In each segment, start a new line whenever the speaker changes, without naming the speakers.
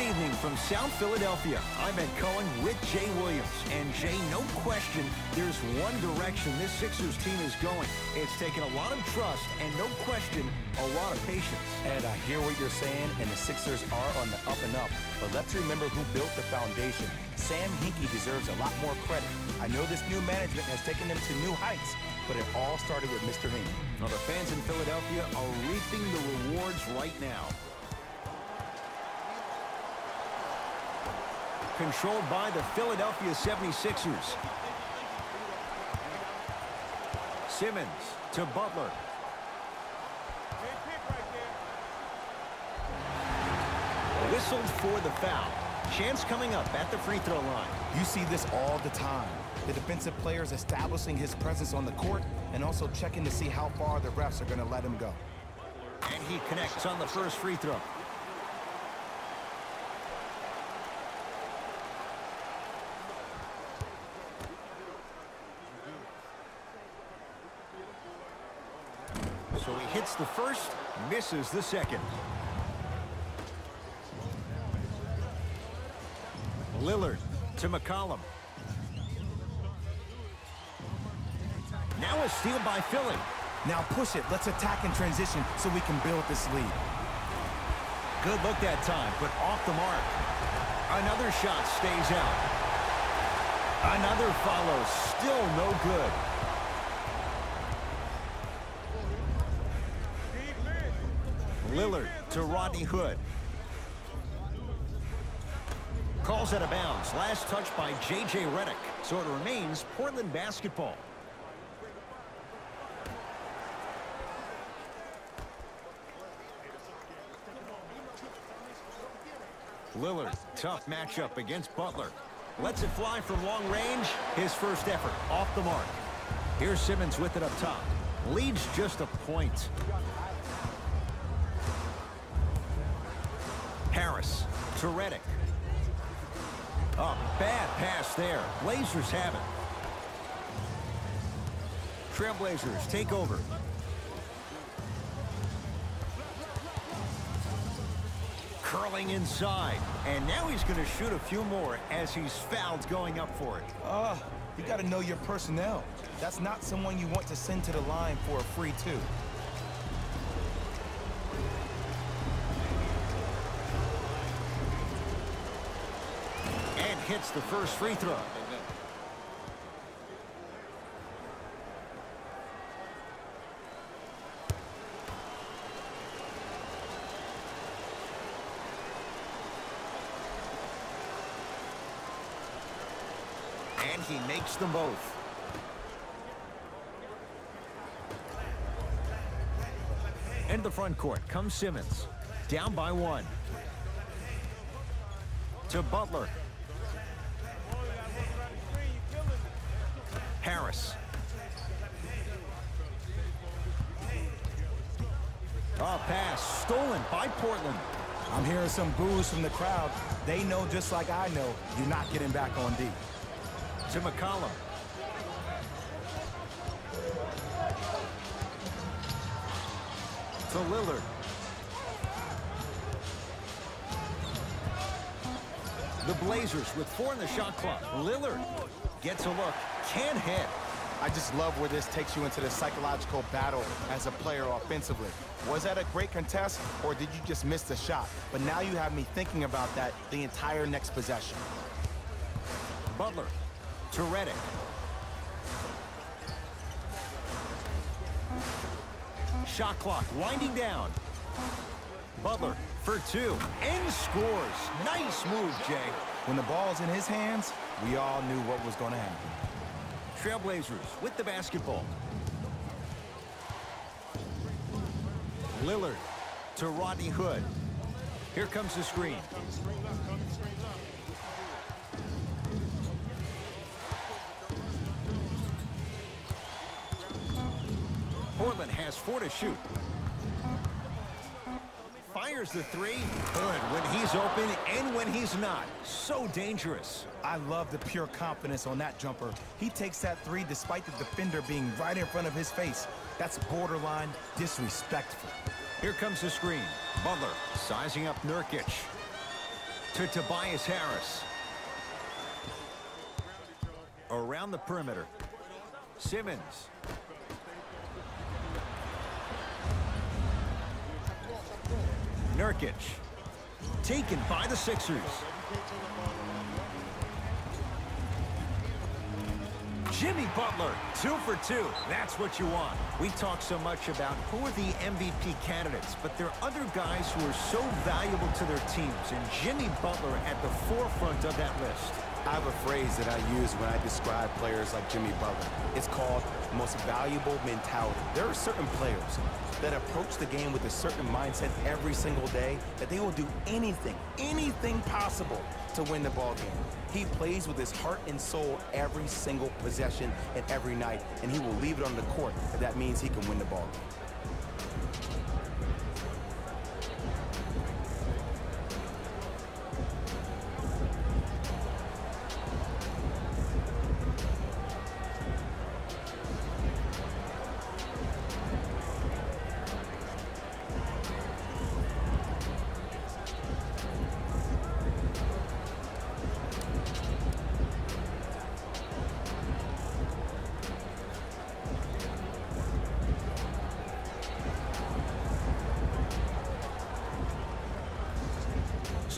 Good evening from South Philadelphia. I'm Ed Cohen with Jay Williams. And Jay, no question, there's one direction this Sixers team is going. It's taken a lot of trust and no question, a lot of patience.
Ed, I hear what you're saying, and the Sixers are on the up and up. But let's remember who built the foundation. Sam Hinkie deserves a lot more credit. I know this new management has taken them to new heights, but it all started with Mr. Hinkie.
Now, the fans in Philadelphia are reaping the rewards right now. Controlled by the Philadelphia 76ers. Simmons to Butler. Whistled for the foul. Chance coming up at the free throw line.
You see this all the time. The defensive player is establishing his presence on the court and also checking to see how far the refs are going to let him go.
And he connects on the first free throw. Hits the first, misses the second. Lillard to McCollum. Now a steal by Philly.
Now push it. Let's attack in transition so we can build this lead.
Good look that time, but off the mark. Another shot stays out. Another follows. Still no good. Lillard to Rodney Hood. Calls out of bounds. Last touch by J.J. Redick. So it remains Portland basketball. Lillard, tough matchup against Butler. Lets it fly from long range. His first effort off the mark. Here's Simmons with it up top. Leads just a point. Harris to Redick. A bad pass there. Blazers have it. Trailblazers take over. Curling inside. And now he's going to shoot a few more as he's fouled going up for it.
Uh, you got to know your personnel. That's not someone you want to send to the line for a free two.
Hits the first free throw. And he makes them both. Into the front court comes Simmons. Down by one. To Butler. Harris. A pass stolen by Portland.
I'm hearing some boos from the crowd. They know just like I know you're not getting back on D.
To McCollum. To Lillard. The Blazers with four in the shot clock. Lillard gets a look. Can't hit.
I just love where this takes you into the psychological battle as a player offensively. Was that a great contest, or did you just miss the shot? But now you have me thinking about that the entire next possession.
Butler to Redick. Shot clock winding down. Butler for two and scores. Nice move, Jay.
When the ball's in his hands, we all knew what was going to happen.
Trailblazers with the basketball. Lillard to Rodney Hood. Here comes the screen. Portland has four to shoot. Fires the three. Good when he's open and when he's not. So dangerous.
I love the pure confidence on that jumper. He takes that three despite the defender being right in front of his face. That's borderline disrespectful.
Here comes the screen. Butler sizing up Nurkic. to Tobias Harris. Around the perimeter. Simmons. Nurkic. Taken by the Sixers. Jimmy Butler, two for two. That's what you want. We talk so much about who are the MVP candidates, but there are other guys who are so valuable to their teams, and Jimmy Butler at the forefront of that list.
I have a phrase that I use when I describe players like Jimmy Butler. It's called most valuable mentality. There are certain players that approach the game with a certain mindset every single day that they will do anything, anything possible to win the ball game. He plays with his heart and soul every single possession and every night, and he will leave it on the court if that means he can win the ball game.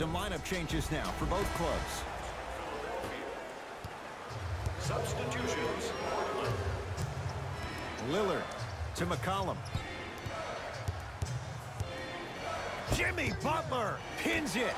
Some lineup changes now for both clubs.
Substitutions.
Lillard to McCollum. Jimmy Butler pins it.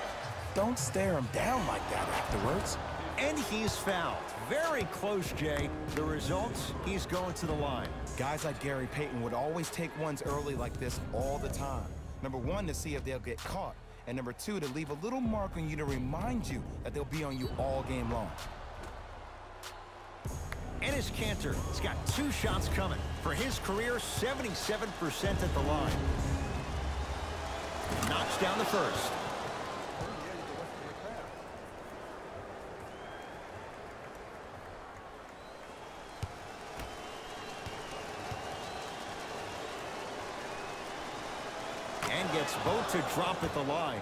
Don't stare him down like that afterwards.
And he's fouled. Very close, Jay. The results, he's going to the line.
Guys like Gary Payton would always take ones early like this all the time. Number one, to see if they'll get caught. And number two, to leave a little mark on you to remind you that they'll be on you all game long.
Enes Kanter has got two shots coming. For his career, 77% at the line. Knocks down the first. And gets both to drop at the line.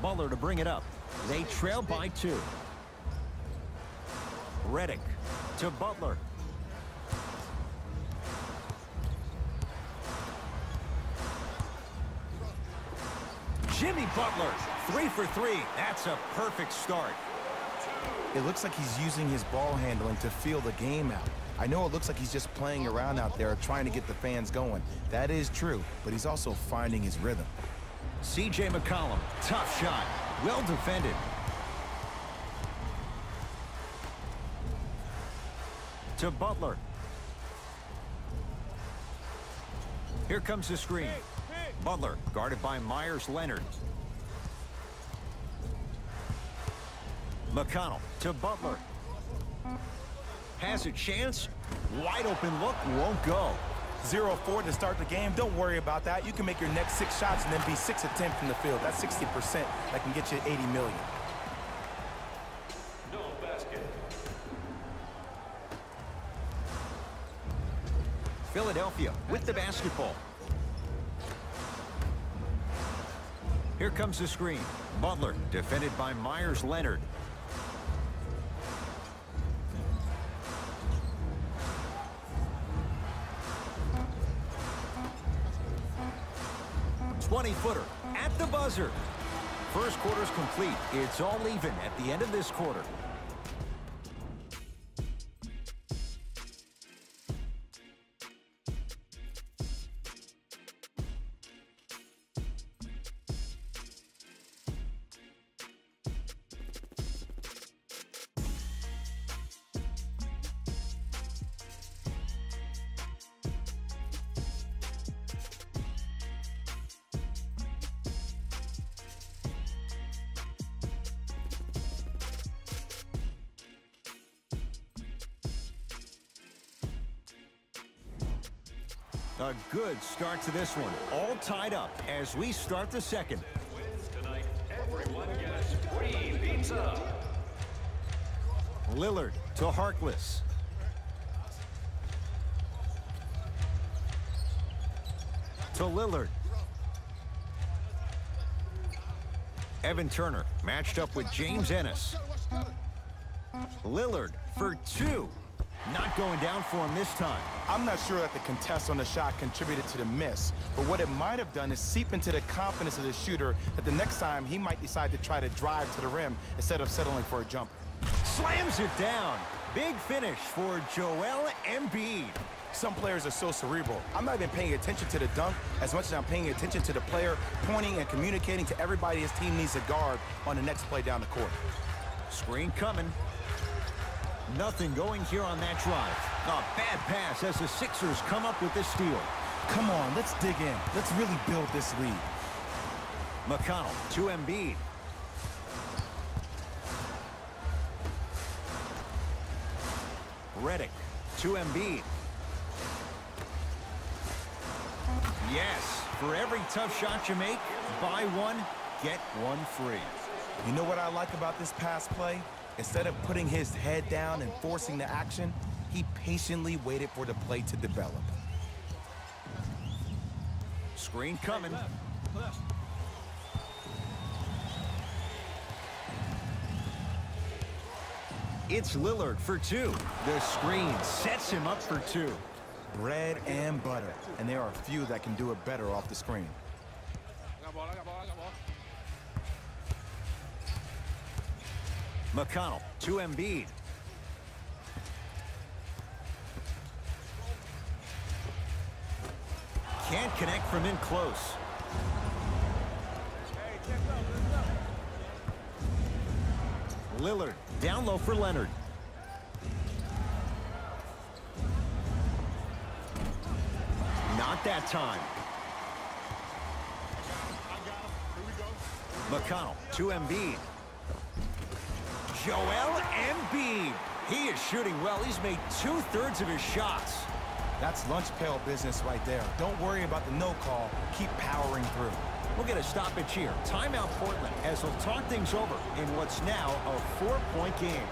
Butler to bring it up. They trail by two. Redick to Butler. Jimmy Butler, three for three. That's a perfect start.
It looks like he's using his ball handling to feel the game out. I know it looks like he's just playing around out there trying to get the fans going. That is true, but he's also finding his rhythm.
C.J. McCollum, tough shot. Well defended. To Butler. Here comes the screen. Butler, guarded by Meyers Leonard. McConnell to Butler. Has a chance. Wide open look, won't go.
0-4 to start the game. Don't worry about that. You can make your next six shots and then be 6 of 10 from the field. That's 60%. That can get you 80 million.
No basket.
Philadelphia with the basketball. Here comes the screen. Butler defended by Meyers Leonard. Twenty-footer at the buzzer. First quarter's complete. It's all even at the end of this quarter. Start to this one. All tied up as we start the second.
Tonight. Everyone gets free.
Lillard to Harkless. To Lillard. Evan Turner matched up with James Ennis. Lillard for two. Not going down for him this time.
I'm not sure that the contest on the shot contributed to the miss, but what it might have done is seep into the confidence of the shooter that the next time he might decide to try to drive to the rim instead of settling for a jumper.
Slams it down. Big finish for Joel Embiid.
Some players are so cerebral. I'm not even paying attention to the dunk as much as I'm paying attention to the player pointing and communicating to everybody his team needs to guard on the next play down the court.
Screen coming. Nothing going here on that drive. A bad pass as the Sixers come up with this steal.
Come on, let's dig in. Let's really build this lead.
McConnell to Embiid. Redick to Embiid. Yes, for every tough shot you make, buy one, get one free.
You know what I like about this pass play? Instead of putting his head down and forcing the action, he patiently waited for the play to develop.
Screen coming. It's Lillard for two. The screen sets him up for two.
Bread and butter, and there are a few that can do it better off the screen.
McConnell to Embiid. Can't connect from in close. Lillard down low for Leonard. Not that time. McConnell to Embiid. Joel Embiid. He is shooting well. He's made two-thirds of his shots.
That's lunch pail business right there. Don't worry about the no call. Keep powering through.
We'll get a stoppage here. Timeout Portland as we'll talk things over in what's now a four-point game.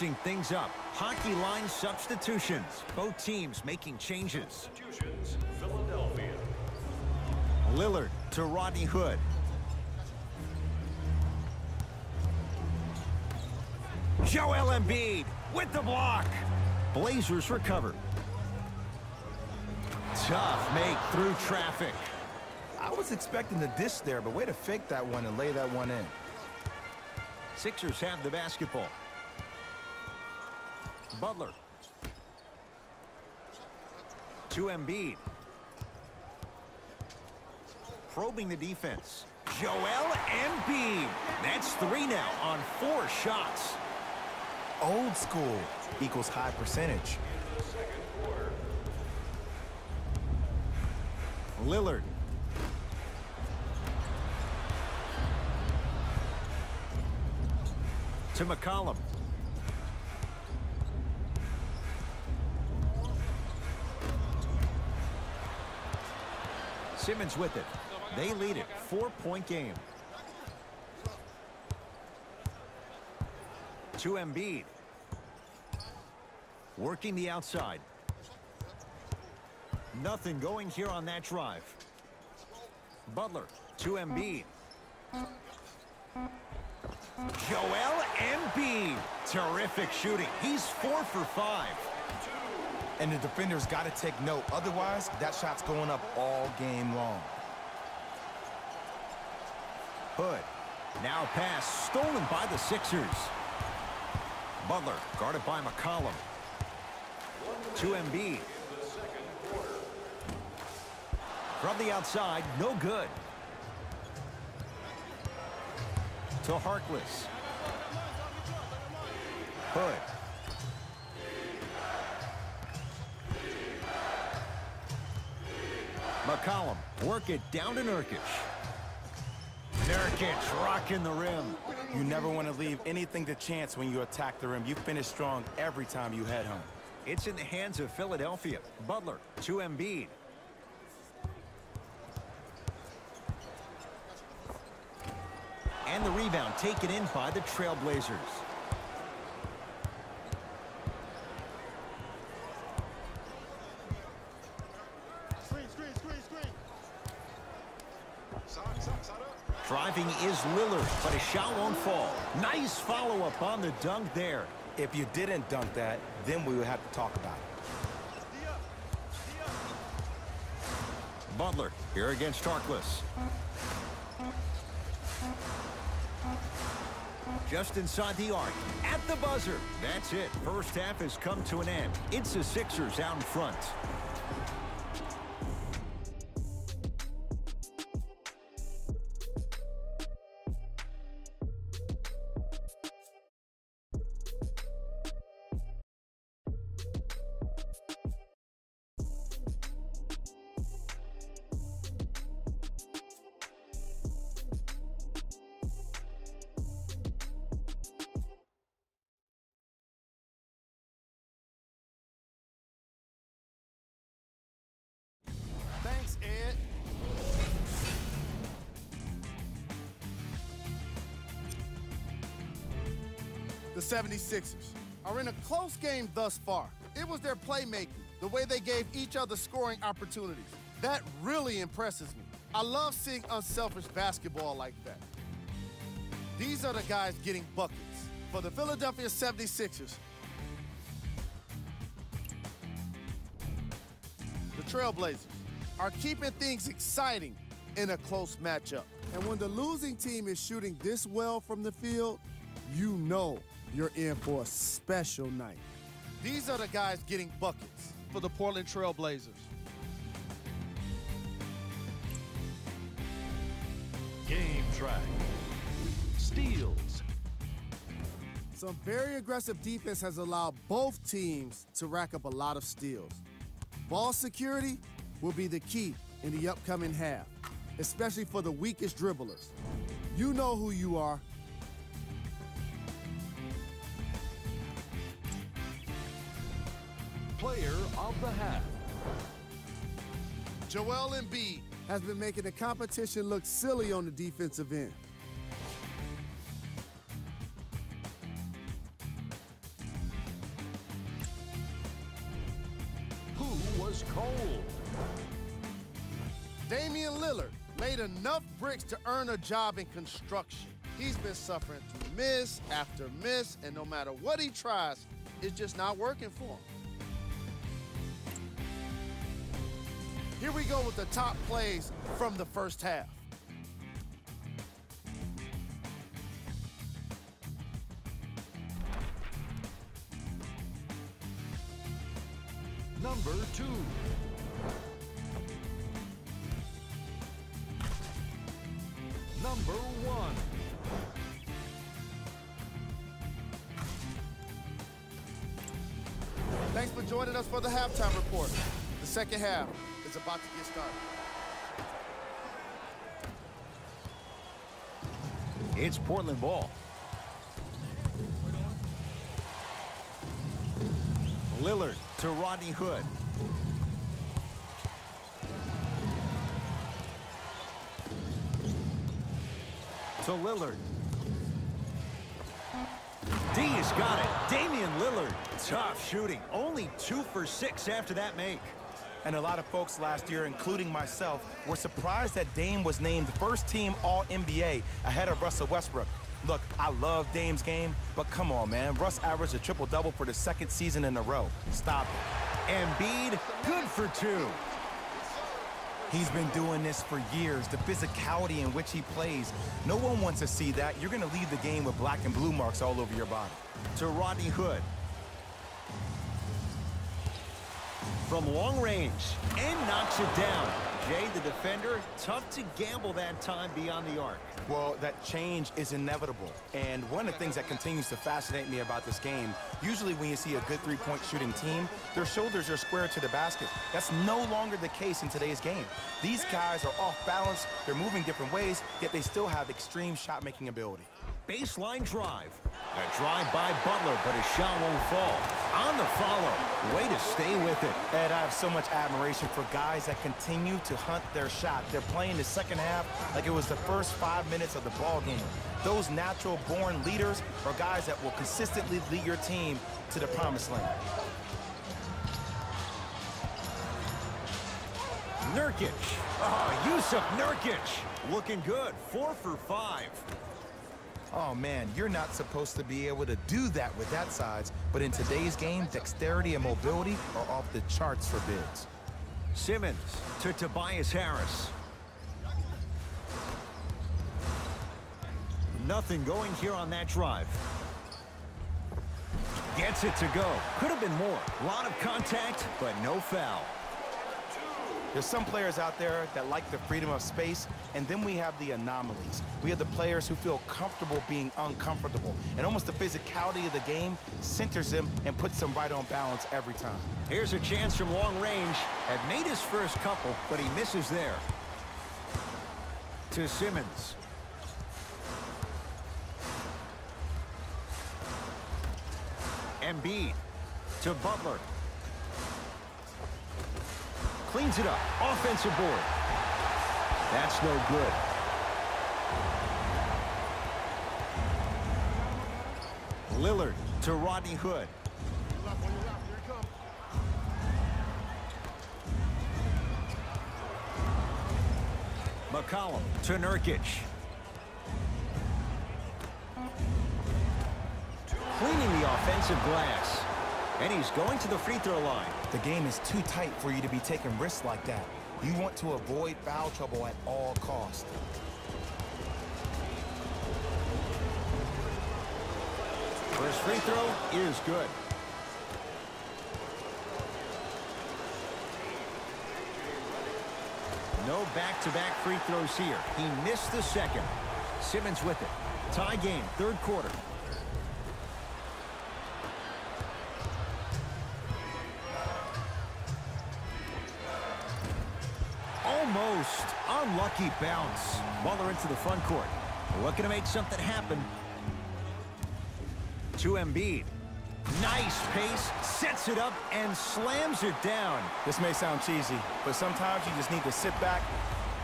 Mixing things up. Hockey line substitutions. Both teams making changes.
Philadelphia.
Lillard to Rodney Hood. Joel Embiid with the block. Blazers recover. Tough make through traffic.
I was expecting the dish there, but way to fake that one and lay that one in.
Sixers have the basketball. Butler. To Embiid. Probing the defense. Joel Embiid. That's three now on four shots.
Old school equals high percentage.
Lillard. To McCollum. Simmons with it. They lead it. Four-point game. To Embiid. Working the outside. Nothing going here on that drive. Butler to Embiid. Joel Embiid. Terrific shooting. He's four for five.
And the defender's got to take note. Otherwise, that shot's going up all game long.
Hood. Now pass stolen by the Sixers. Butler, guarded by McCollum. To Embiid. From the outside, no good. To Harkless. Hood. McCollum, work it down to Nurkic. Nurkic rocking the rim.
You never want to leave anything to chance when you attack the rim. You finish strong every time you head home.
It's in the hands of Philadelphia. Butler to Embiid. And the rebound taken in by the Trailblazers. Driving is Lillard, but a shot won't fall. Nice follow-up on the dunk there.
If you didn't dunk that, then we would have to talk about it.
Butler here against Harkless. Just inside the arc, at the buzzer. That's it. First half has come to an end. It's the Sixers out in front.
76ers are in a close game thus far. It was their playmaking, the way they gave each other scoring opportunities. That really impresses me. I love seeing unselfish basketball like that. These are the guys getting buckets. For the Philadelphia 76ers, the Trailblazers are keeping things exciting in a close matchup. And when the losing team is shooting this well from the field, you know you're in for a special night. These are the guys getting buckets for the Portland Trailblazers.
Game track. Steals.
Some very aggressive defense has allowed both teams to rack up a lot of steals. Ball security will be the key in the upcoming half, especially for the weakest dribblers. You know who you are.
Player of the half.
Joel Embiid has been making the competition look silly on the defensive end.
Who was cold?
Damian Lillard made enough bricks to earn a job in construction. He's been suffering through miss after miss, and no matter what he tries, it's just not working for him. Here we go with the top plays from the first half.
Number two. Number one.
Thanks for joining us for the halftime report. The second half is about to get started.
It's Portland ball. Lillard to Rodney Hood. To Lillard. D has got it. Damian Lillard. Tough shooting. Only two for six after that make.
And a lot of folks last year, including myself, were surprised that Dame was named first team All-NBA ahead of Russell Westbrook. Look, I love Dame's game, but come on, man. Russ averaged a triple-double for the second season in a row. Stop it.
Embiid, good for two.
He's been doing this for years, the physicality in which he plays. No one wants to see that. You're going to leave the game with black and blue marks all over your body.
To Rodney Hood. From long range, and knocks it down. Jay, the defender, tough to gamble that time beyond the arc.
Well, that change is inevitable. And one of the things that continues to fascinate me about this game, usually when you see a good three-point shooting team, their shoulders are square to the basket. That's no longer the case in today's game. These guys are off balance, they're moving different ways, yet they still have extreme shot-making ability.
Baseline drive. A drive by Butler, but his shot won't fall. On the follow. Way to stay with it.
Ed, I have so much admiration for guys that continue to hunt their shot. They're playing the second half like it was the first five minutes of the ball game. Those natural-born leaders are guys that will consistently lead your team to the promised land.
Nurkic. Ah, oh, Jusuf Nurkic. Looking good. Four for five.
Oh, man, you're not supposed to be able to do that with that size, but in today's game, dexterity and mobility are off the charts for bigs.
Simmons to Tobias Harris. Nothing going here on that drive. Gets it to go. Could have been more. A lot of contact, but no foul.
There's some players out there that like the freedom of space, and then we have the anomalies. We have the players who feel comfortable being uncomfortable, and almost the physicality of the game centers them and puts them right on balance every time.
Here's a chance from long range. Had made his first couple, but he misses there. To Simmons. Embiid to Butler. Cleans it up. Offensive board. That's no good. Lillard to Rodney Hood. McCollum to Nurkic. Cleaning the offensive glass. And he's going to the free throw line.
The game is too tight for you to be taking risks like that. You want to avoid foul trouble at all costs.
First free throw is good. No back-to-back -back free throws here. He missed the second. Simmons with it. Tie game, third quarter. Unlucky bounce. Butler into the front court. Looking to make something happen. To Embiid. Nice pace, sets it up, and slams it down.
This may sound cheesy, but sometimes you just need to sit back,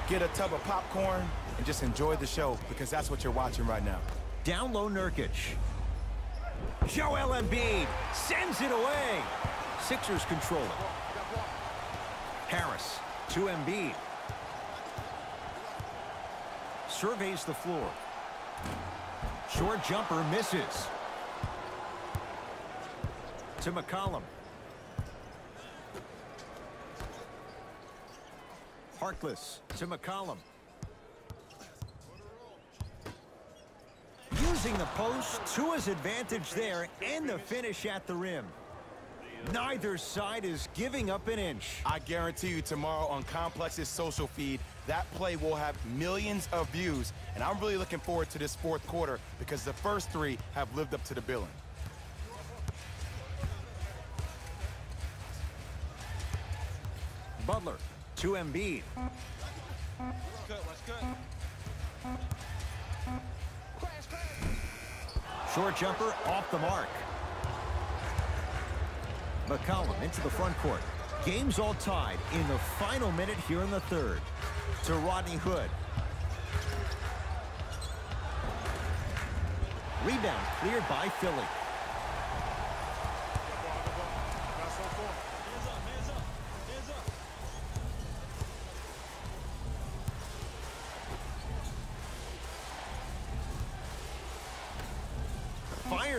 get a tub of popcorn, and just enjoy the show, because that's what you're watching right now.
Down low Nurkic. Joel Embiid sends it away. Sixers control it. Harris to Embiid. Surveys the floor. Short jumper misses. To McCollum. Harkless to McCollum. Using the post to his advantage there and the finish at the rim. Neither side is giving up an inch.
I guarantee you tomorrow on Complex's social feed, that play will have millions of views. And I'm really looking forward to this fourth quarter because the first three have lived up to the billing.
Butler to Embiid. Short jumper off the mark. McCollum into the front court. Game's all tied in the final minute here in the third. To Rodney Hood. Rebound cleared by Philly.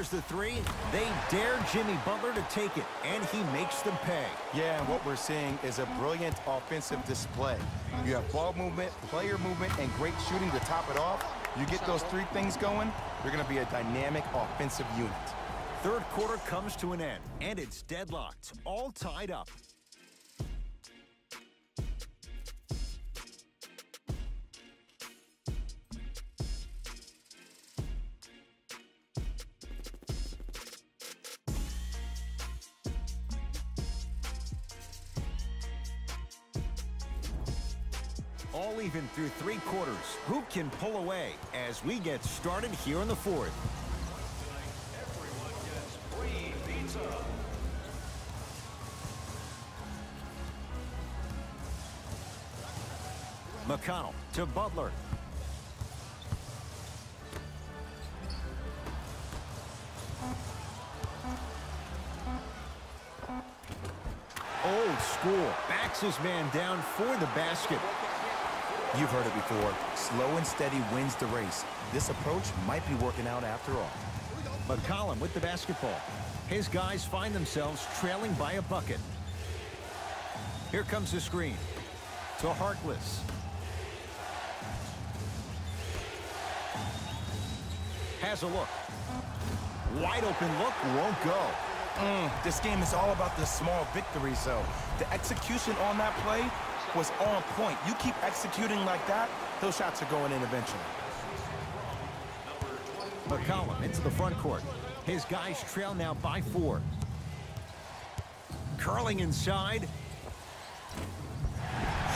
There's the three. They dare Jimmy Butler to take it, and he makes them pay.
Yeah, and what we're seeing is a brilliant offensive display. You have ball movement, player movement, and great shooting to top it off. You get those three things going, you're going to be a dynamic offensive unit.
Third quarter comes to an end, and it's deadlocked, all tied up. Even through three quarters. Who can pull away as we get started here in the fourth? McConnell to Butler. Old school. Backs his man down for the basket.
You've heard it before. Slow and steady wins the race. This approach might be working out after all.
McCollum with the basketball. His guys find themselves trailing by a bucket. Here comes the screen. To Harkless. Has a look. Wide open look won't go.
Mm, this game is all about the small victories, though. The execution on that play was on point. You keep executing like that, those shots are going in eventually.
McCollum into the front court. His guys trail now by four. Curling inside.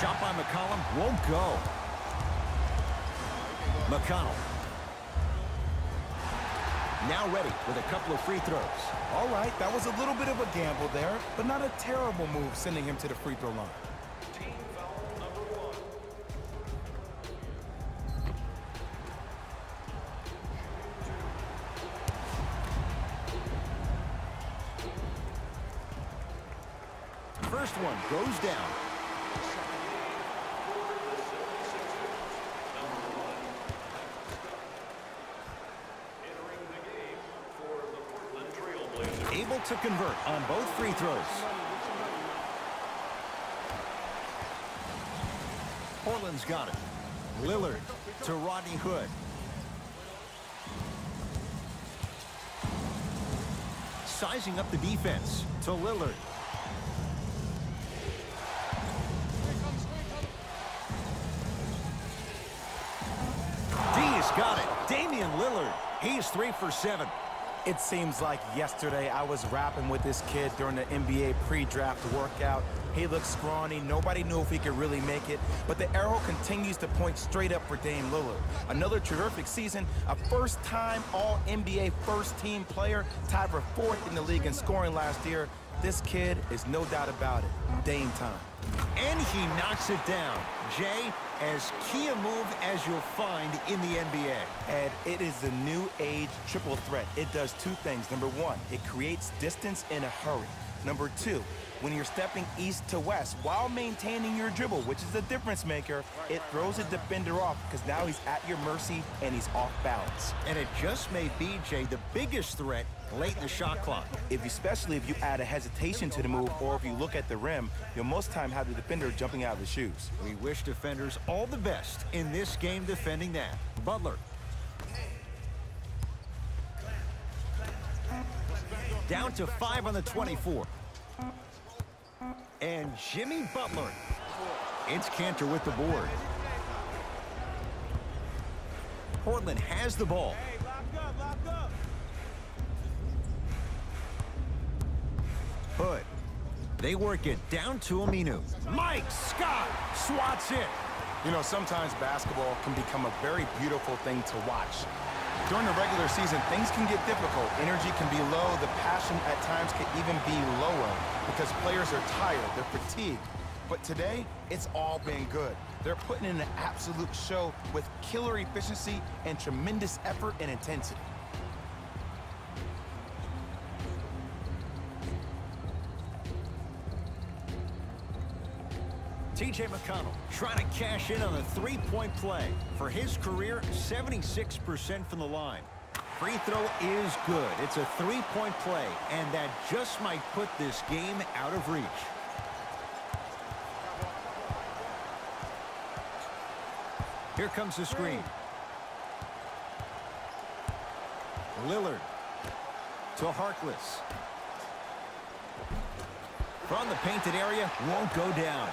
Shot by McCollum won't go. McConnell. Now ready with a couple of free throws.
All right, that was a little bit of a gamble there, but not a terrible move sending him to the free throw line.
First one goes down. Able to convert on both free throws. Portland's got it. Lillard to Rodney Hood. Sizing up the defense to Lillard. Three for seven.
It seems like yesterday I was rapping with this kid during the NBA pre-draft workout. He looked scrawny. Nobody knew if he could really make it. But the arrow continues to point straight up for Dame Lillard. Another terrific season. A first-time All-NBA first-team player. Tied for fourth in the league in scoring last year. This kid is no doubt about it. Dame time.
And he knocks it down. Jay, as key a move as you'll find in the NBA.
And it is the new age triple threat. It does two things. Number one, it creates distance in a hurry. Number two, when you're stepping east to west while maintaining your dribble, which is the difference maker, it throws a defender off because now he's at your mercy and he's off balance.
And it just made BJ the biggest threat late in the shot clock.
If especially if you add a hesitation to the move or if you look at the rim, you'll most time have the defender jumping out of the shoes.
We wish defenders all the best in this game defending that. Butler. Down to five on the 24. And Jimmy Butler. It's Kanter with the board. Portland has the ball. Hood. They work it down to Aminu. Mike Scott swats it.
You know, sometimes basketball can become a very beautiful thing to watch. During the regular season, things can get difficult. Energy can be low. The passion at times can even be lower because players are tired. They're fatigued. But today, it's all been good. They're putting in an absolute show with killer efficiency and tremendous effort and intensity.
T.J. McConnell trying to cash in on a three-point play. For his career, 76% from the line. free throw is good. It's a three-point play, and that just might put this game out of reach. Here comes the screen. Lillard to Harkless. From the painted area, won't go down.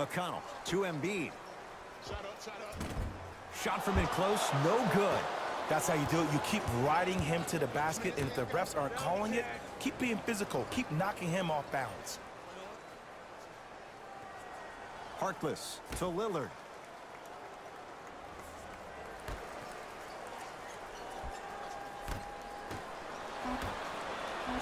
McConnell to Embiid. Shot from in close, no good.
That's how you do it. You keep riding him to the basket, and if the refs aren't calling it, keep being physical. Keep knocking him off balance.
Harkless to Lillard.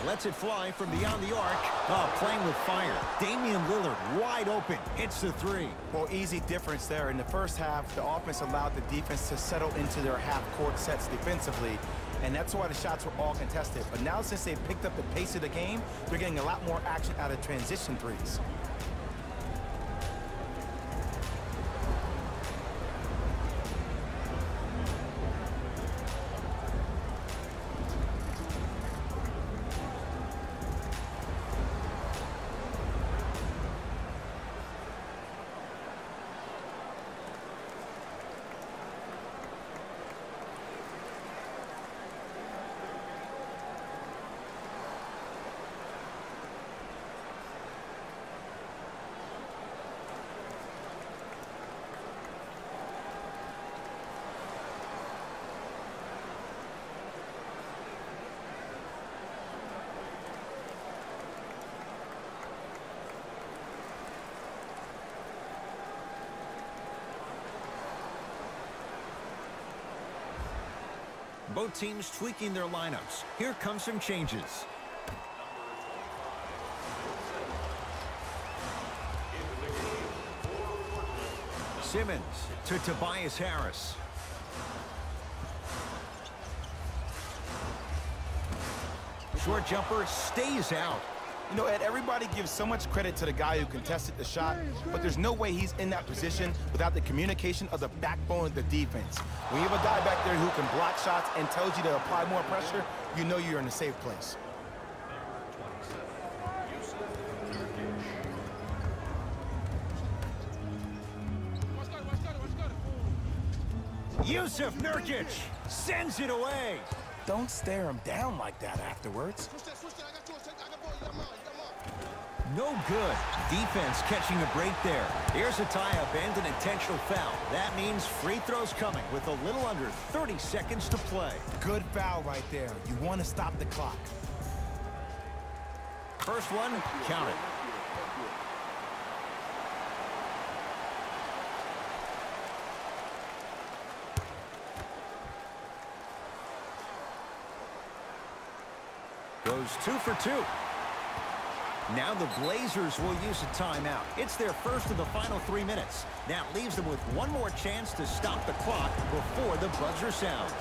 Lets it fly from beyond the arc. Oh, playing with fire. Damian Lillard wide open. Hits the three.
Well, easy difference there. In the first half, the offense allowed the defense to settle into their half-court sets defensively, and that's why the shots were all contested. But now since they've picked up the pace of the game, they're getting a lot more action out of transition threes.
Both teams tweaking their lineups. Here come some changes. Simmons to Tobias Harris. Short jumper stays out.
You know, Ed, everybody gives so much credit to the guy who contested the shot, but there's no way he's in that position without the communication of the backbone of the defense. When you have a guy back there who can block shots and tells you to apply more pressure, you know you're in a safe place.
Jusuf Nurkic sends it away.
Don't stare him down like that afterwards.
No good. Defense catching a break there. Here's a tie-up and an intentional foul. That means free throws coming with a little under 30 seconds to play.
Good foul right there. You want to stop the clock.
First one, count it. Goes two for two. Now the Blazers will use a timeout. It's their first of the final three minutes. That leaves them with one more chance to stop the clock before the buzzer sounds.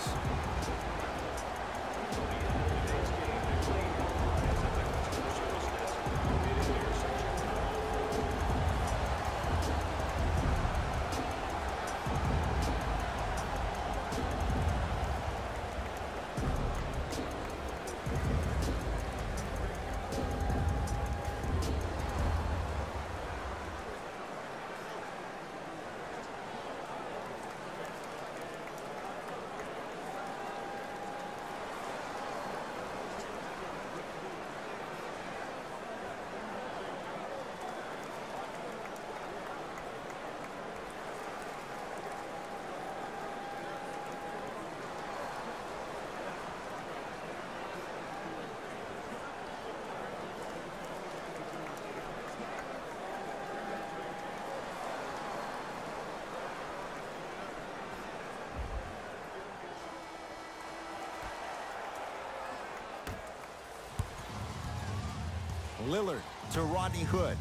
Lillard to Rodney Hood.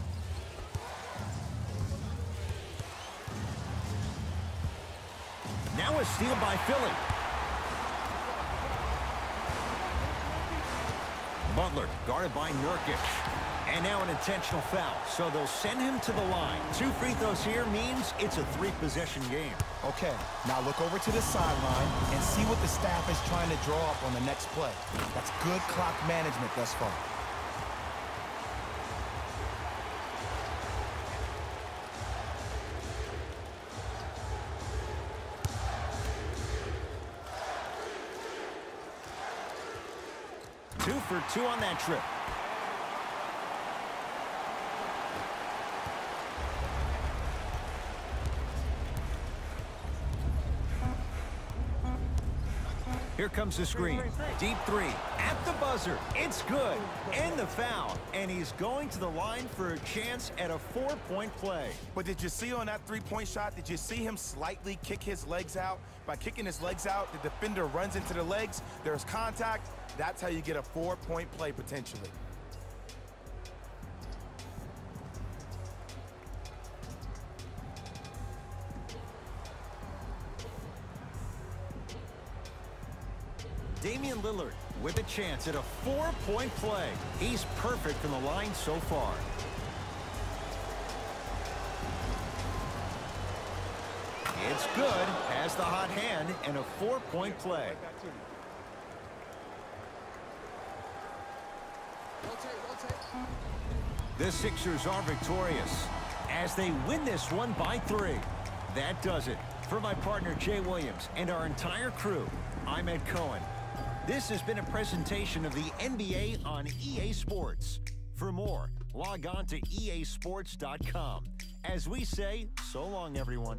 Now a steal by Philly. Butler guarded by Nurkic. And now an intentional foul, so they'll send him to the line. Two free throws here means it's a three-possession game.
Okay, now look over to the sideline and see what the staff is trying to draw up on the next play. That's good clock management thus far.
Two on that trip. Here comes the screen. Deep three. At the buzzer. It's good. And the foul. And he's going to the line for a chance at a four-point play.
But did you see on that three-point shot, did you see him slightly kick his legs out? By kicking his legs out, the defender runs into the legs, there's contact. That's how you get a four-point play potentially.
Chance at a four-point play. He's perfect from the line so far. It's good. Has the hot hand and a four-point play. The Sixers are victorious as they win this one by three. That does it. For my partner, Jay Williams, and our entire crew, I'm Ed Cohen. This has been a presentation of the NBA on EA Sports. For more, log on to easports.com. As we say, so long, everyone.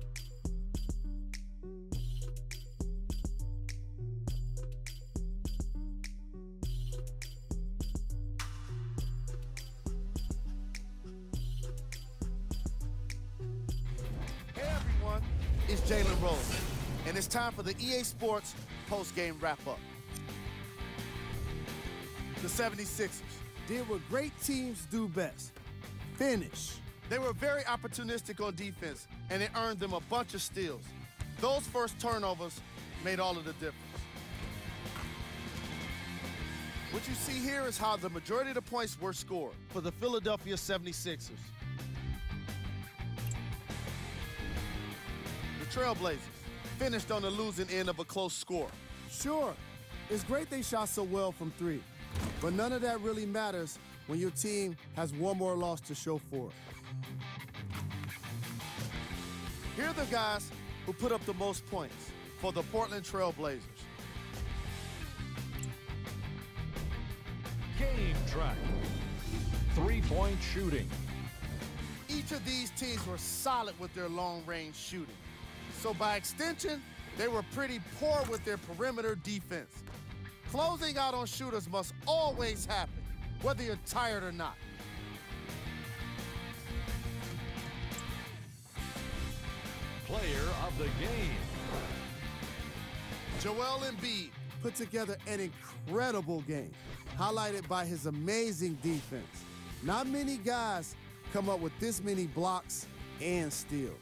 Hey everyone, it's Jalen Rose, and it's time for the EA Sports post-game wrap-up. The 76ers did what great teams do best, finish. They were very opportunistic on defense, and it earned them a bunch of steals. Those first turnovers made all of the difference. What you see here is how the majority of the points were scored for the Philadelphia 76ers. The Trailblazers finished on the losing end of a close score.
Sure, it's great they shot so well from three, but none of that really matters when your team has one more loss to show for it.
Here are the guys who put up the most points for the Portland Trailblazers.
Game track. Three-point shooting.
Each of these teams were solid with their long-range shooting. So by extension, they were pretty poor with their perimeter defense. Closing out on shooters must always happen, whether you're tired or not.
Player of the game.
Joel Embiid
Put together an incredible game, highlighted by his amazing defense. Not many guys come up with this many blocks and steals.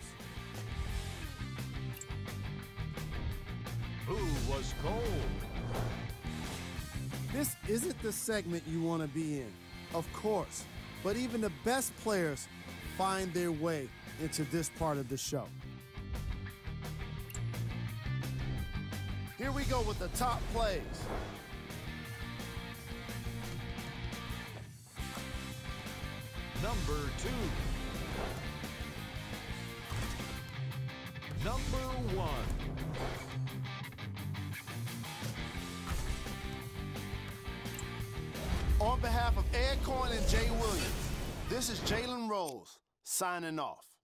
Who was cold?
This isn't the segment you want to be in, of course, but even the best players find their way into this part of the show.
Here we go with the top plays.
Number two. Number one.
On behalf of Ed Cohen and Jay Williams, this is Jalen Rose signing off.